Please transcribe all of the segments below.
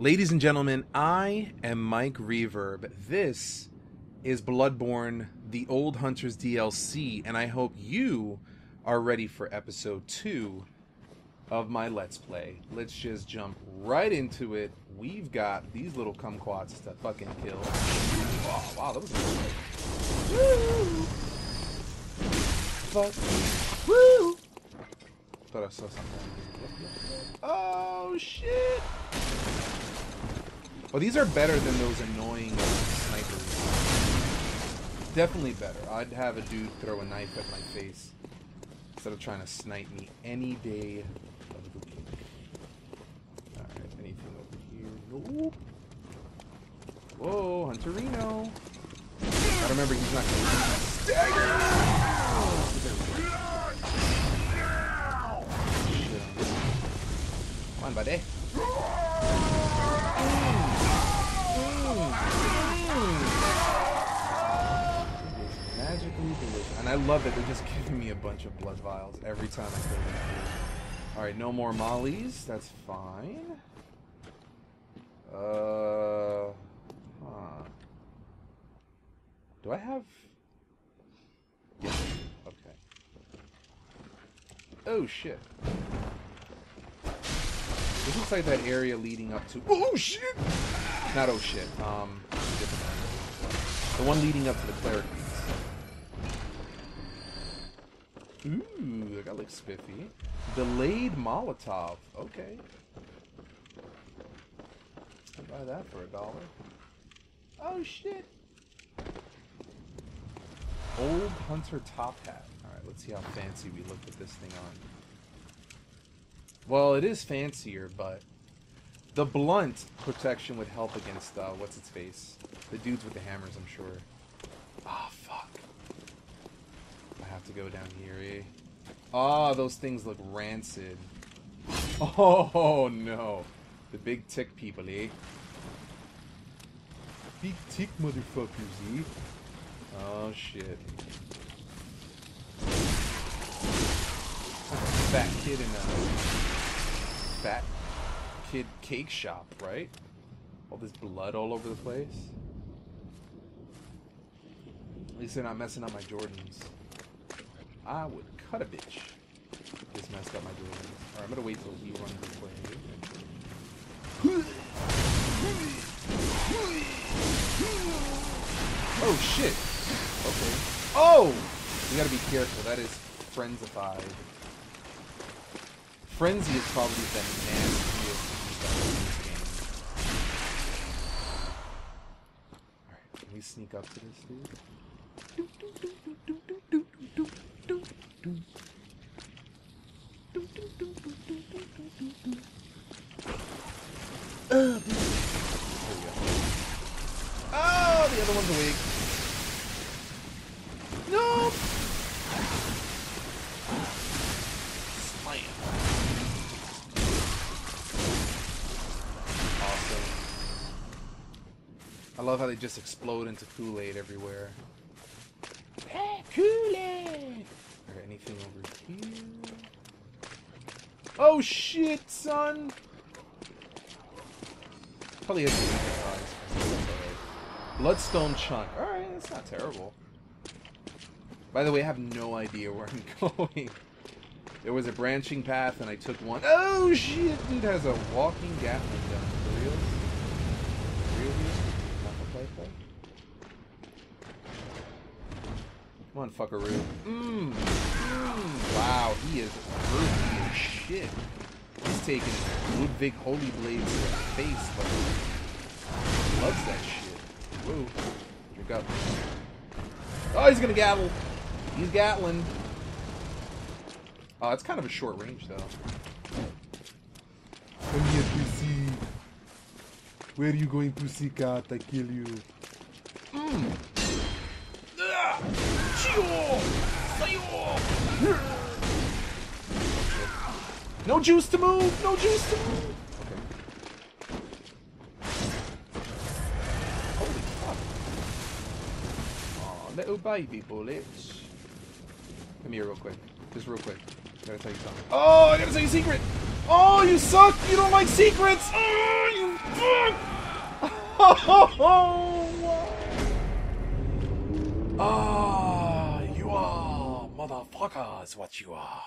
Ladies and gentlemen, I am Mike Reverb. This is Bloodborne, the Old Hunters DLC, and I hope you are ready for episode two of my Let's Play. Let's just jump right into it. We've got these little kumquats to fucking kill. Oh, wow, that was good Woo! Fuck. Woo! Thought I saw something. Oh, shit! Well, these are better than those annoying snipers. Definitely better. I'd have a dude throw a knife at my face instead of trying to snipe me any day of the week. Alright, anything over here? Nope. Whoa, Hunterino. I remember he's not going to stagger. Come on, buddy. Magically delicious. And I love that they're just giving me a bunch of blood vials every time I kill them. Alright, no more mollies. That's fine. Uh. Huh. Do I have. Yeah. Okay. Oh, shit. This looks like that area leading up to. Oh shit! Not oh shit. Um. The one leading up to the cleric Ooh, that looks spiffy. Delayed Molotov. Okay. I'll buy that for a dollar. Oh shit! Old Hunter top hat. Alright, let's see how fancy we look with this thing on. Well, it is fancier, but the blunt protection would help against uh, what's its face, the dudes with the hammers. I'm sure. Ah, oh, fuck. I have to go down here, eh? Ah, oh, those things look rancid. Oh no, the big tick people, eh? Big tick motherfuckers, eh? Oh shit. Fat kid in a fat kid cake shop, right? All this blood all over the place. At least they're not messing up my Jordans. I would cut a bitch. Just messed up my Jordans. Alright, I'm gonna wait till he runs this way. Oh shit! Okay. Oh! You gotta be careful, that is frenzified. Frenzy is probably the nastiest in this game. We sneak up to this dude? Uh, oh, the other one's awake. No! I love how they just explode into Kool-Aid everywhere. Hey, Kool-Aid! Alright, anything over here? Oh shit, son! Probably has Bloodstone chunk. Alright, that's not terrible. By the way, I have no idea where I'm going. There was a branching path and I took one. Oh shit, dude has a walking Gatling gun. For real? Come on, fuckaroo. Mmm. Mm. Wow, he is earthy as shit. He's taking Ludwig Holy Blades to the face, but he loves that shit. Whoa. Drink up. Oh, he's gonna gavel. He's gatling. Oh, it's kind of a short range, though. Come here, PC. Where are you going to see cat? I kill you. Mmm. No juice to move! No juice to move! Okay. Holy fuck. Aw, little baby bullets. Come here real quick. Just real quick. I gotta tell you something. Oh, I gotta tell you a secret! Oh, you suck! You don't like secrets! Oh, you Ah, you are motherfuckers, what you are.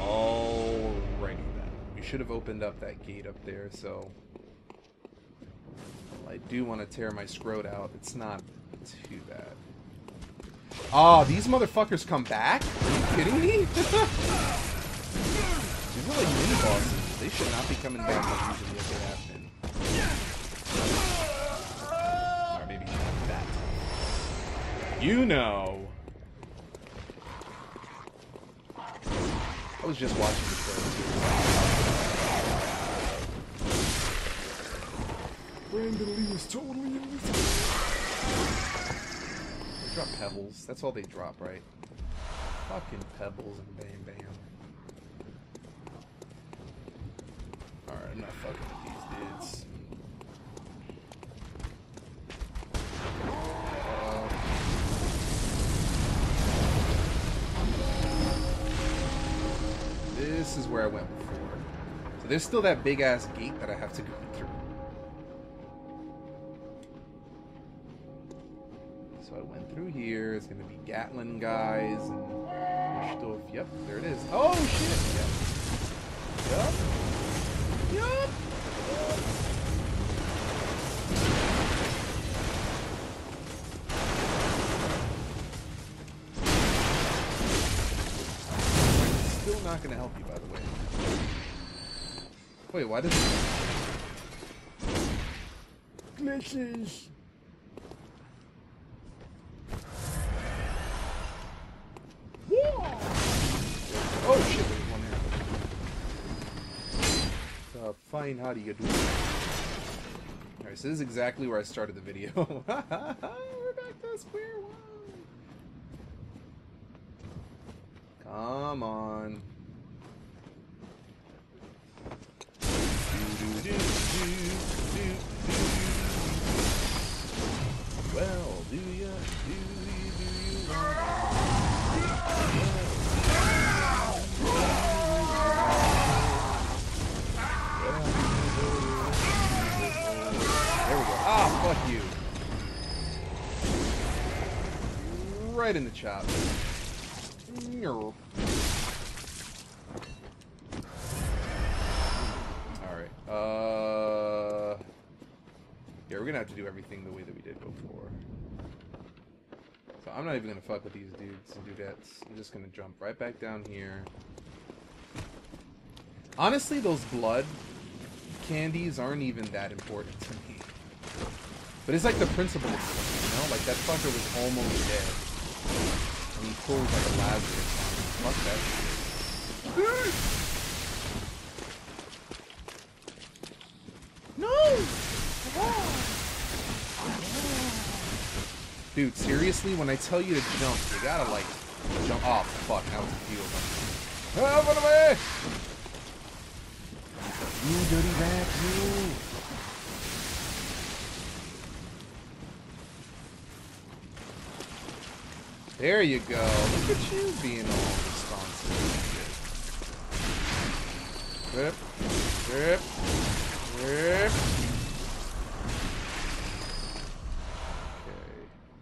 Alrighty then. We should have opened up that gate up there, so I do want to tear my scrot out. It's not too bad. Ah, these motherfuckers come back? Are you kidding me? these are like mini bosses. They should not be coming back they have been. Or maybe not that. You know. I was just watching the show. Brandon Lee is totally. They drop pebbles. That's all they drop, right? Fucking pebbles and bam bam. Alright, I'm not fucking is where I went before. So there's still that big ass gate that I have to go through. So I went through here. It's gonna be Gatling guys and. Yep, there it is. Oh shit! Yep. Why it... Glitches! Oh shit, there's one here. Uh, fine, how do you do? Alright, so this is exactly where I started the video. We're back to square one. Come on. There we go. Ah, fuck you. Right in the chop. Uh. Yeah, we're gonna have to do everything the way that we did before. So I'm not even gonna fuck with these dudes and dudettes. I'm just gonna jump right back down here. Honestly, those blood candies aren't even that important to me. But it's like the principle you know? Like that fucker was almost dead. And he pulled like a Lazarus. Fuck that shit. No! Dude, seriously, when I tell you to jump, you gotta like jump. Oh fuck, now was a few of them. Away! You dirty rat, you! There you go. Look at you being all responsive. Rip, rip, rip. Okay.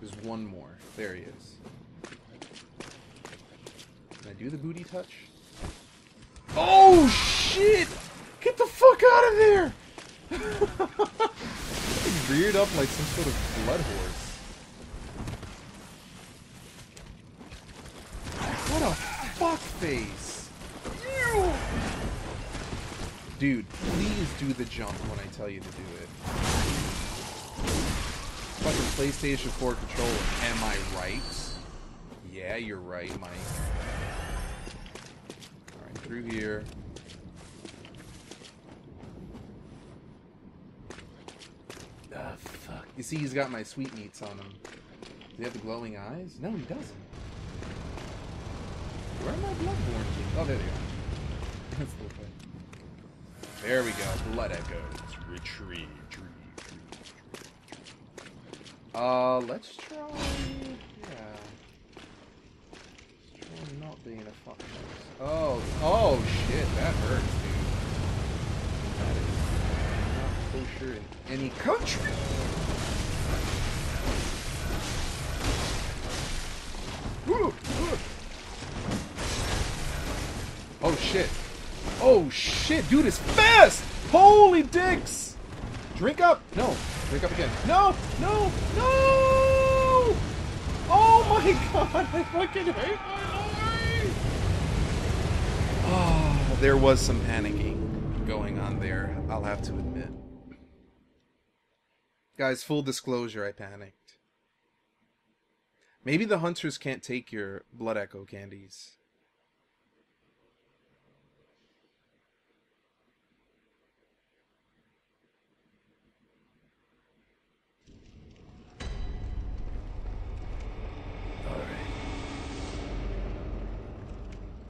There's one more. There he is. Can I do the booty touch? Oh shit! Get the fuck out of there! He reared up like some sort of blood horse. What a fuck face! Dude, please do the jump when I tell you to do it. PlayStation 4 controller. Am I right? Yeah, you're right, Mike. Alright, through here. Ah, fuck. You see, he's got my sweetmeats on him. Does he have the glowing eyes? No, he doesn't. Where are my bloodborne? Oh, there they are. There we go. Blood echoes. Retrieve. Uh, let's try. Yeah. Let's try not being a fuck face. Oh, oh shit, that hurts, dude. That is hunter in any country. Oh shit. Oh shit, dude is fast! Holy dicks! Drink up! No. Drink up again. No! No! No! Oh my god, I fucking hate my life! Oh, there was some panicking going on there, I'll have to admit. Guys, full disclosure, I panicked. Maybe the hunters can't take your blood echo candies.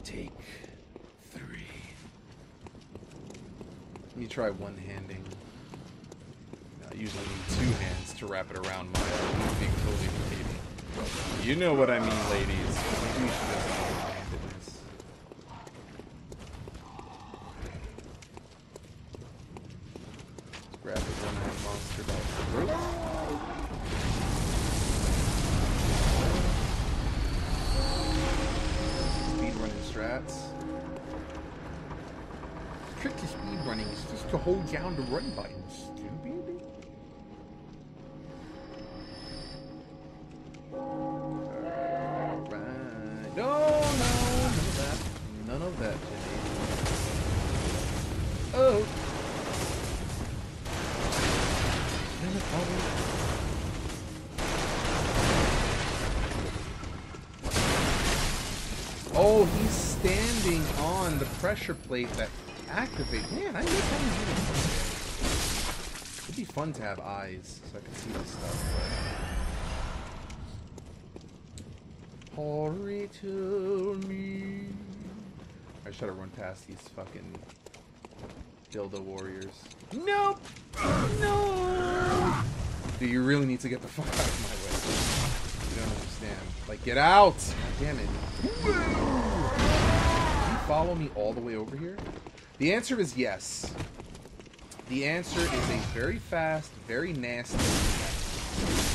Take three. Let me try one handing. I usually need two hands to wrap it around my arm. Being totally lady. You know what I mean, ladies. Strats. Trick to speedrunning is just to hold down the run button, stupid. Pressure plate that activates. Man, I miss having units. It'd be fun to have eyes so I can see this stuff. But... Hurry to me. I should have run past these fucking dildo warriors. Nope. No. Do you really need to get the fuck out of my way? You don't understand. Like, get out! Damn it. Follow me all the way over here? The answer is yes. The answer is a very fast, very nasty.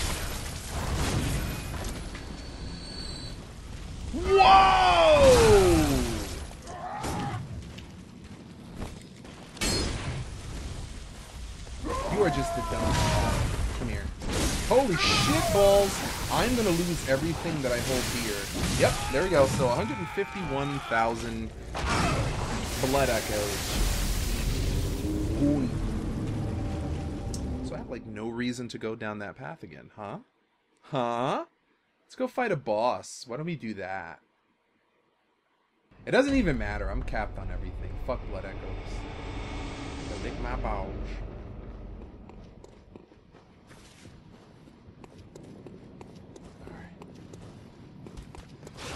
Everything that I hold dear. Yep, there we go. So 151,000 blood echoes. Ooh. So I have like no reason to go down that path again, huh? Huh? Let's go fight a boss. Why don't we do that? It doesn't even matter. I'm capped on everything. Fuck blood echoes. Go lick my balls.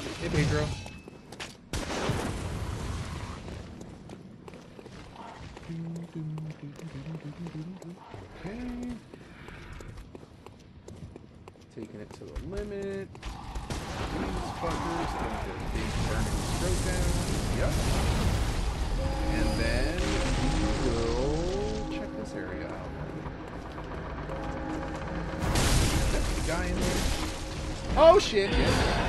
Hey, Pedro. Okay. Taking it to the limit. These fuckers gonna get a big burning throat down. Yep. And then we will check this area out. That the guy in there? Oh shit! Yeah.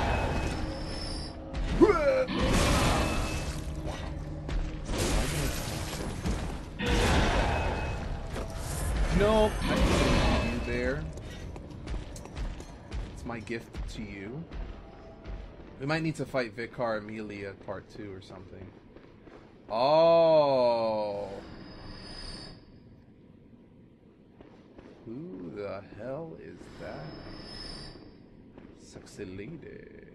Gift to you. We might need to fight Vicar Amelia part two or something. Oh. Who the hell is that? Sexy lady.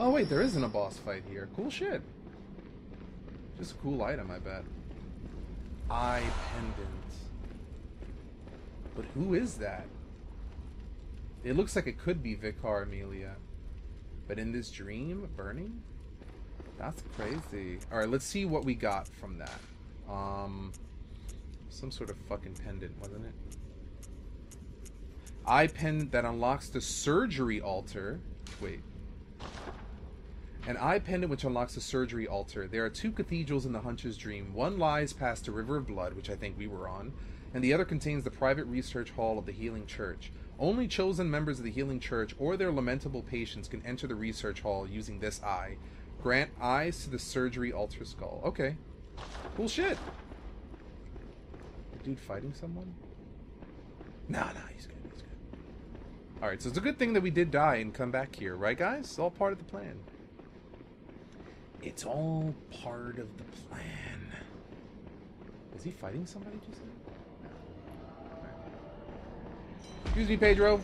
Oh wait, there isn't a boss fight here. Cool shit. Just a cool item, I bet. Eye pendant. But who is that? It looks like it could be Vicar Amelia. But in this dream, burning? That's crazy. Alright, let's see what we got from that. Um, some sort of fucking pendant, wasn't it? Eye pendant that unlocks the surgery altar. Wait. An eye pendant which unlocks the surgery altar. There are two cathedrals in the Hunter's Dream. One lies past the River of Blood, which I think we were on, and the other contains the private research hall of the Healing Church. Only chosen members of the Healing Church or their lamentable patients can enter the research hall using this eye. Grant eyes to the surgery altar skull. Okay. Cool shit. Dude fighting someone? Nah, nah, he's good. He's good. Alright, so it's a good thing that we did die and come back here, right, guys? It's all part of the plan. It's all part of the plan. Is he fighting somebody just now? Excuse me, Pedro.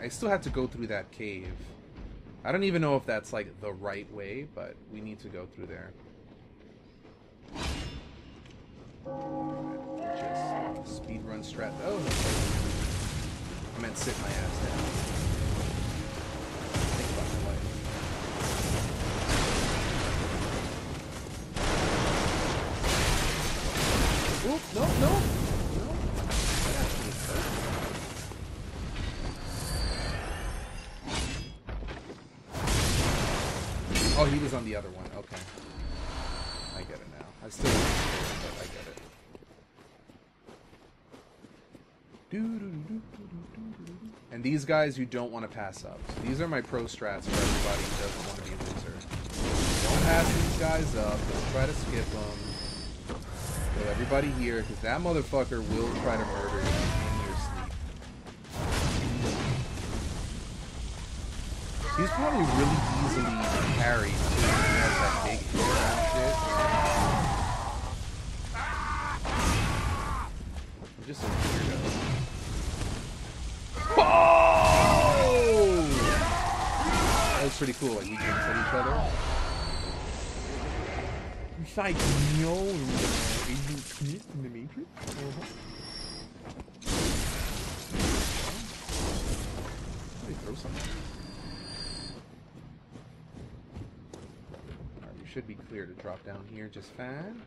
I still have to go through that cave. I don't even know if that's like the right way, but we need to go through there. Just speed run strat. Oh, I meant sit my ass down. Oop, no, no, no. That actually hurt. Oh, he was on the other one. Okay. I get it now. I still but I get it. And these guys you don't want to pass up. So these are my pro strats for everybody who doesn't want to be a loser. Don't pass these guys up. Don't try to skip them. Everybody here, because that motherfucker will try to murder you in your sleep. He's probably really easily carried too. He has that big hair and shit. I'm just a weirdo. Oh! That was pretty cool. Like we can hit each other. Like no Let me throw something. Alright, we should be clear to drop down here just fine.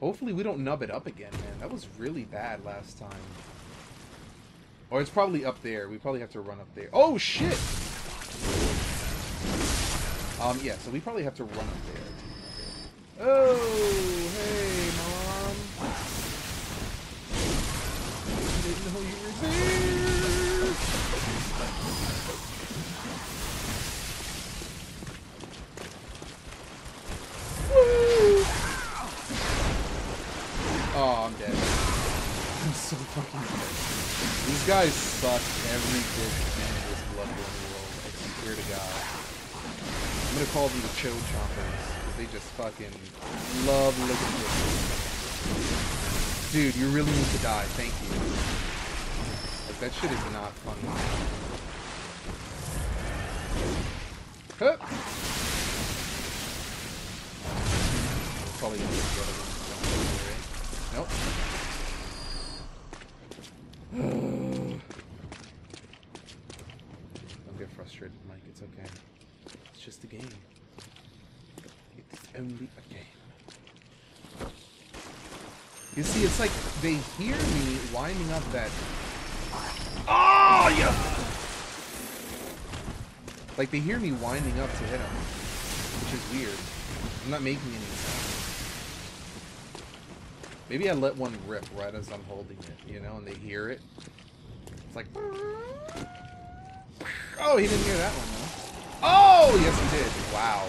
Hopefully we don't nub it up again, man. That was really bad last time. Or it's probably up there. We probably have to run up there. Oh, shit! Um, yeah, so we probably have to run up there. Oh, hey, didn't know you were there. Woo! Oh, I'm dead. I'm so fucking dead. These guys suck every bit in this Bloodborne world. I swear to God. I'm gonna call them the Cho Choppers, Because they just fucking love licking this. Dude, you really need to die. Thank you. Like, that shit is not. Hup! Probably gonna get. Nope. Don't get frustrated, Mike. It's okay. It's just a game. It's only a game. You see, it's like they hear me winding up that. Yeah! Like they hear me winding up to hit him, which is weird. I'm not making any sound. Maybe I let one rip right as I'm holding it, you know, and they hear it. It's like. Oh, he didn't hear that one, though. Oh, yes, he did. Wow.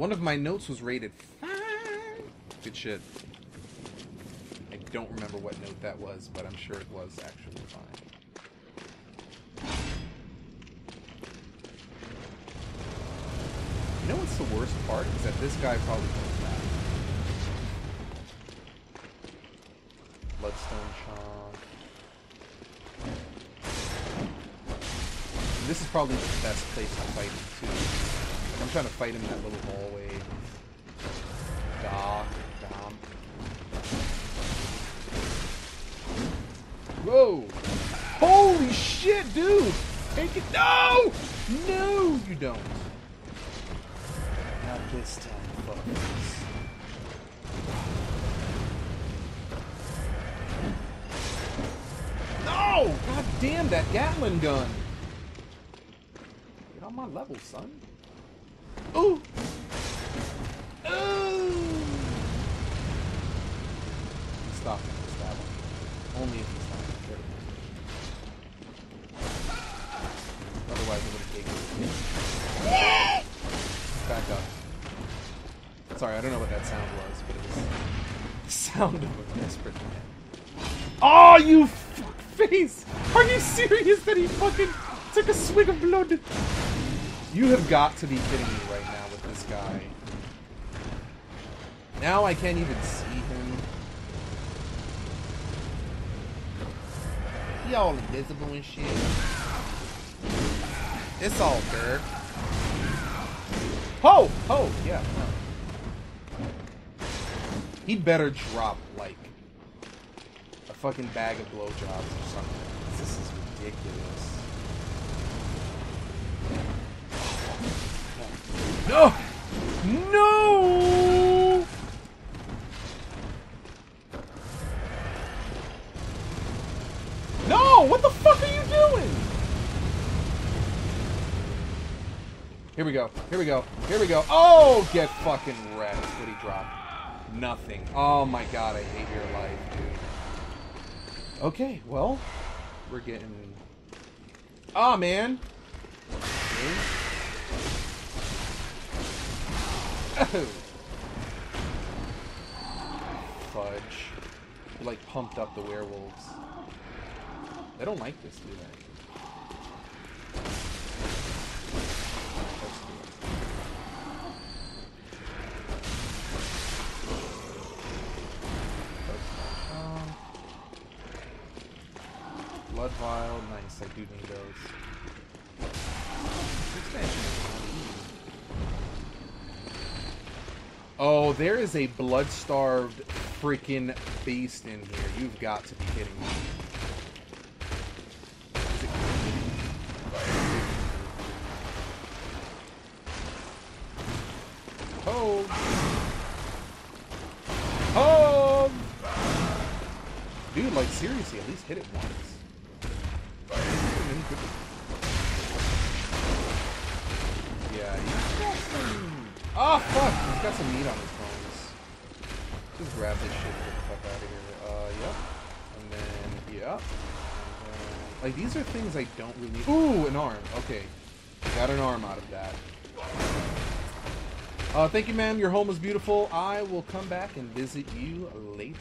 One of my notes was rated five. Good shit. I don't remember what note that was, but I'm sure it was actually fine. You know what's the worst part? Is that this guy probably knows that. Bloodstone Chomp. This is probably the best place to fight too. I'm trying to fight him in that little hallway. Da, dom. Whoa! Holy shit, dude! Take it! No! No, you don't. Not this time, folks. No! God damn that Gatling gun! Get on my level, son. Ooh! Ooh! Stop him with that. Only if he's not critical. Otherwise, it would have taken it. Back up. Sorry, I don't know what that sound was, but it was the sound of a desperate man. Oh, you fuck face! Are you serious that he fucking took a swig of blood? You have got to be kidding me right now with this guy. Now I can't even see him. He all invisible and shit. It's all good. Ho! Ho! Yeah. He better drop, like, a fucking bag of blowjobs or something. This is ridiculous. No! No! No! What the fuck are you doing? Here we go. Here we go. Here we go. Oh, get fucking wrecked. What he dropped? Nothing. Oh my god, I hate your life, dude. Okay, well, we're getting. Oh man. Okay. Fudge. He, like pumped up the werewolves. They don't like this, do they? Blood vial, nice. I do need those. Expansion is not easy. Oh, there is a blood-starved freaking beast in here. You've got to be kidding me. Hove! Hove! Dude, like, seriously, at least hit it once. He's got some meat on his bones. Just grab this shit and get the fuck out of here. Uh, yep. And then, yep. And like, these are things I don't really... Ooh, an arm. Okay. Got an arm out of that. Uh, thank you, ma'am. Your home is beautiful. I will come back and visit you later.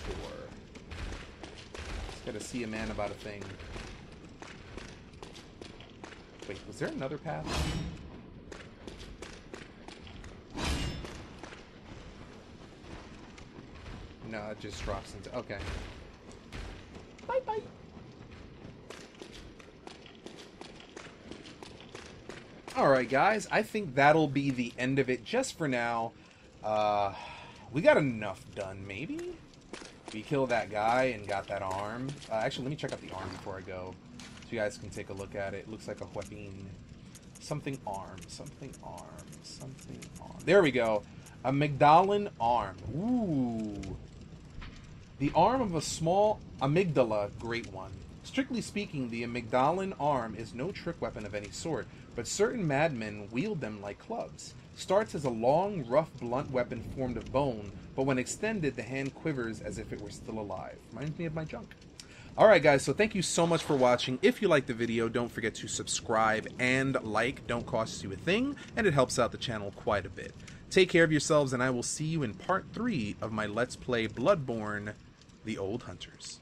Just gotta see a man about a thing. Wait, was there another path? No, it just drops into. Okay. Bye bye. Alright, guys, I think that'll be the end of it just for now. Uh, we got enough done, maybe? We killed that guy and got that arm. Uh, actually, let me check out the arm before I go. So you guys can take a look at it. Looks like a weapon. Something arm. Something arm. Something arm. There we go. Amygdalan arm. Ooh. The arm of a small amygdala, great one. Strictly speaking, the amygdalan arm is no trick weapon of any sort, but certain madmen wield them like clubs. Starts as a long, rough, blunt weapon formed of bone, but when extended, the hand quivers as if it were still alive. Reminds me of my junk. Alright guys, so thank you so much for watching. If you liked the video, don't forget to subscribe and like. Don't cost you a thing, and it helps out the channel quite a bit. Take care of yourselves, and I will see you in part 3 of my Let's Play Bloodborne, The Old Hunters.